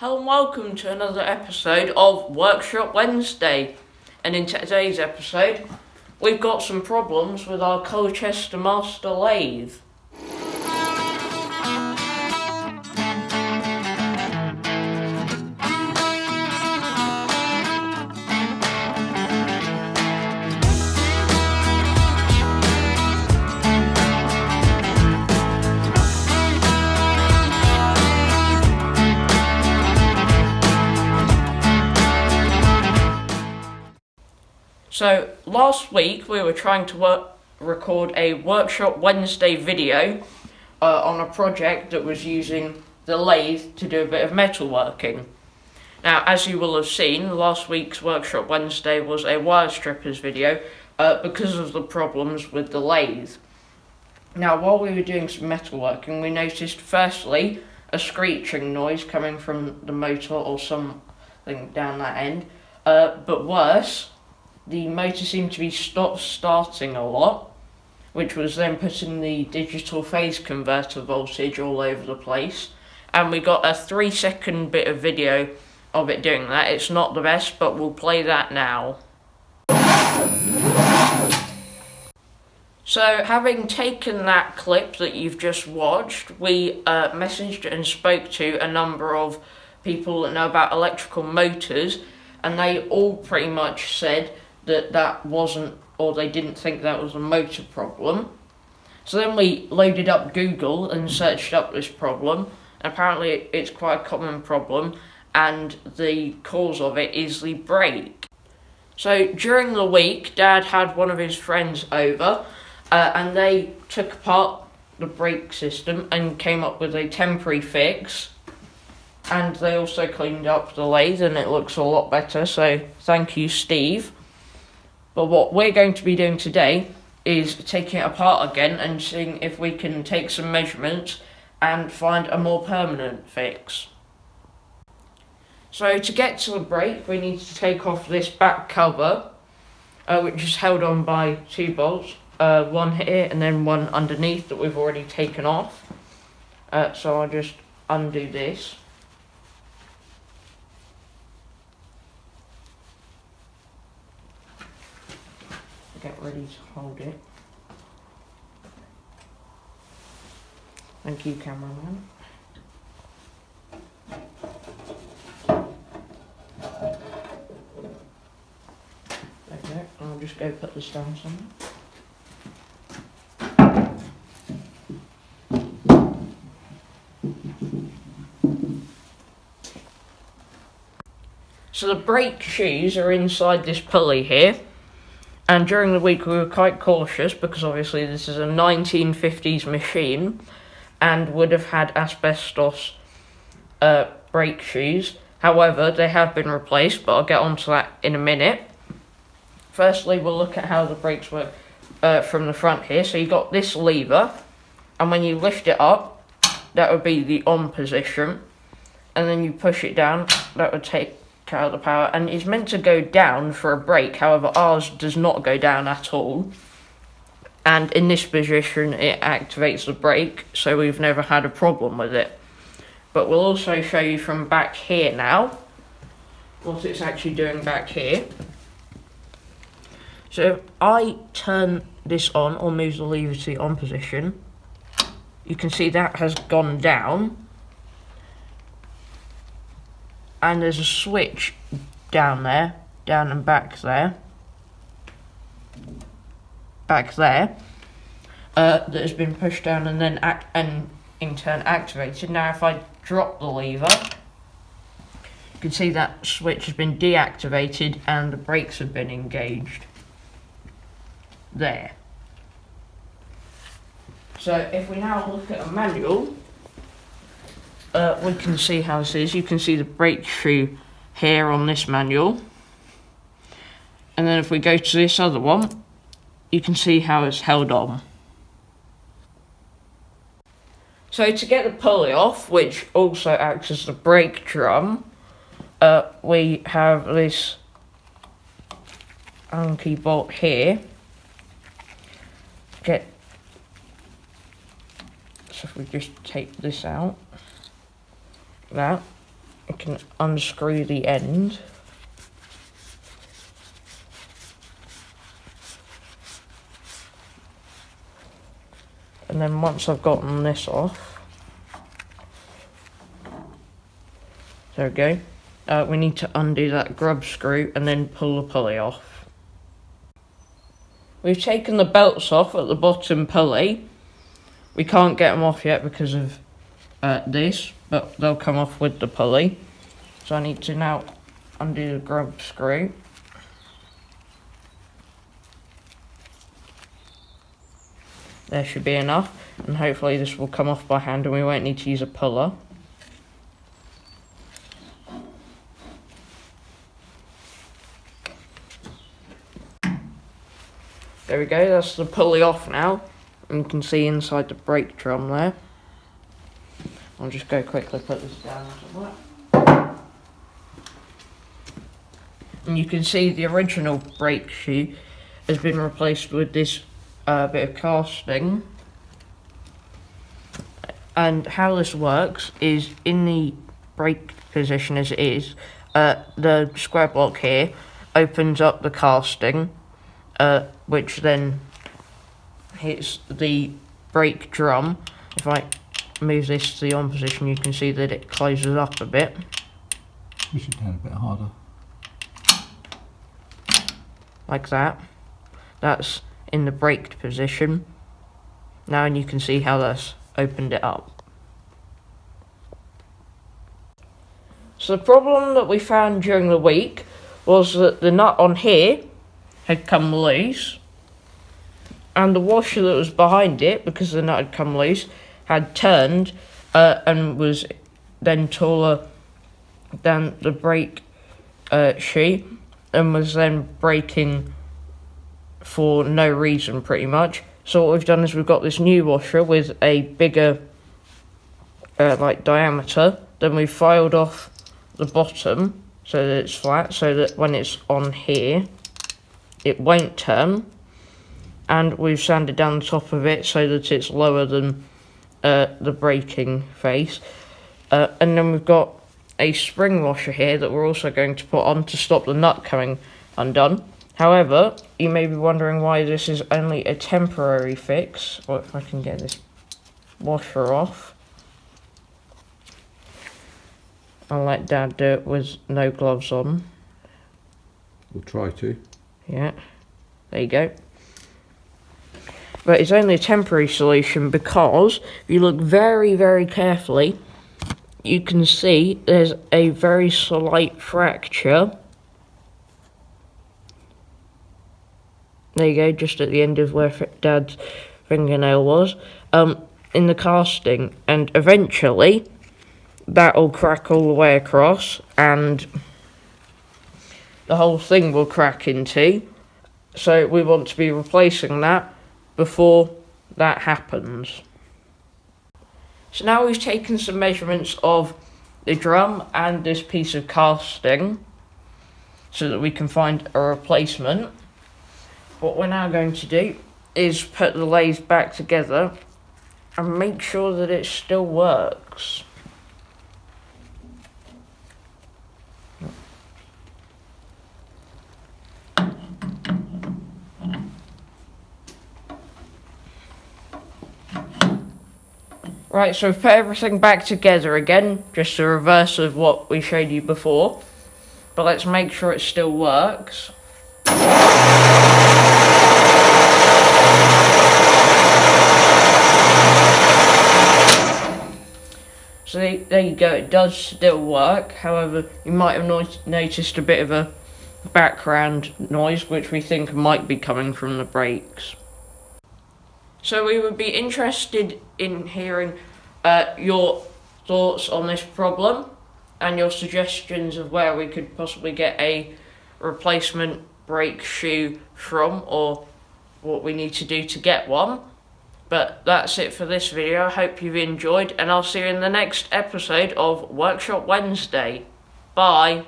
Hello and welcome to another episode of Workshop Wednesday. And in today's episode, we've got some problems with our Colchester Master lathe. So last week we were trying to work, record a Workshop Wednesday video uh, on a project that was using the lathe to do a bit of metalworking. Now, as you will have seen, last week's Workshop Wednesday was a wire strippers video uh, because of the problems with the lathe. Now, while we were doing some metalworking, we noticed firstly a screeching noise coming from the motor or something down that end, uh, but worse, the motor seemed to be stop starting a lot, which was then putting the digital phase converter voltage all over the place. And we got a three second bit of video of it doing that. It's not the best, but we'll play that now. So, having taken that clip that you've just watched, we uh, messaged and spoke to a number of people that know about electrical motors, and they all pretty much said that that wasn't, or they didn't think that was a motor problem. So then we loaded up Google and searched up this problem. Apparently, it's quite a common problem, and the cause of it is the brake. So during the week, Dad had one of his friends over, uh, and they took apart the brake system and came up with a temporary fix. And they also cleaned up the lathe, and it looks a lot better. So thank you, Steve. But what we're going to be doing today is taking it apart again and seeing if we can take some measurements and find a more permanent fix. So to get to the brake we need to take off this back cover uh, which is held on by two bolts, uh, one here and then one underneath that we've already taken off. Uh, so I'll just undo this. Get ready to hold it. Thank you, cameraman. Okay, I'll just go put this down somewhere. So the brake shoes are inside this pulley here. And during the week, we were quite cautious because obviously this is a 1950s machine and would have had asbestos uh, brake shoes. However, they have been replaced, but I'll get onto that in a minute. Firstly, we'll look at how the brakes work uh, from the front here. So you've got this lever, and when you lift it up, that would be the on position. And then you push it down, that would take the power and is meant to go down for a brake. However, ours does not go down at all. And in this position, it activates the brake, so we've never had a problem with it. But we'll also show you from back here now what it's actually doing back here. So if I turn this on or move the lever to the on position, you can see that has gone down and there's a switch down there, down and back there, back there, uh, that has been pushed down and then act and in turn activated. Now, if I drop the lever, you can see that switch has been deactivated and the brakes have been engaged. There. So if we now look at a manual, uh, we can see how this is. You can see the breakthrough here on this manual. And then if we go to this other one, you can see how it's held on. So to get the pulley off, which also acts as the brake drum, uh, we have this Allen bolt here. Get so if we just take this out that. I can unscrew the end. And then once I've gotten this off, there we go. Uh, we need to undo that grub screw and then pull the pulley off. We've taken the belts off at the bottom pulley. We can't get them off yet because of uh, this, but they'll come off with the pulley. So I need to now undo the grub screw. There should be enough, and hopefully this will come off by hand and we won't need to use a puller. There we go, that's the pulley off now. And you can see inside the brake drum there. I'll just go quickly put this down And you can see the original brake shoe has been replaced with this uh, bit of casting. And how this works is in the brake position as it is, uh, the square block here opens up the casting uh, which then hits the brake drum. If I move this to the on position, you can see that it closes up a bit. Push it down a bit harder. Like that. That's in the braked position. Now and you can see how that's opened it up. So the problem that we found during the week was that the nut on here had come loose, and the washer that was behind it, because the nut had come loose, had turned uh, and was then taller than the brake uh, sheet and was then braking for no reason pretty much. So what we've done is we've got this new washer with a bigger uh, like diameter. Then we've filed off the bottom so that it's flat so that when it's on here it won't turn and we've sanded down the top of it so that it's lower than uh, the braking face uh, and then we've got a spring washer here that we're also going to put on to stop the nut coming undone. However you may be wondering why this is only a temporary fix. Or if I can get this washer off. I'll let dad do it with no gloves on. We'll try to. Yeah, there you go. But it's only a temporary solution because if you look very, very carefully, you can see there's a very slight fracture. There you go, just at the end of where Dad's fingernail was, um, in the casting, and eventually that'll crack all the way across, and the whole thing will crack into. So we want to be replacing that before that happens. So now we've taken some measurements of the drum and this piece of casting so that we can find a replacement. What we're now going to do is put the lathe back together and make sure that it still works. Right, so we've put everything back together again, just the reverse of what we showed you before. But let's make sure it still works. So there you go, it does still work. However, you might have no noticed a bit of a background noise, which we think might be coming from the brakes. So we would be interested in hearing uh, your thoughts on this problem and your suggestions of where we could possibly get a replacement brake shoe from or what we need to do to get one. But that's it for this video. I hope you've enjoyed and I'll see you in the next episode of Workshop Wednesday. Bye.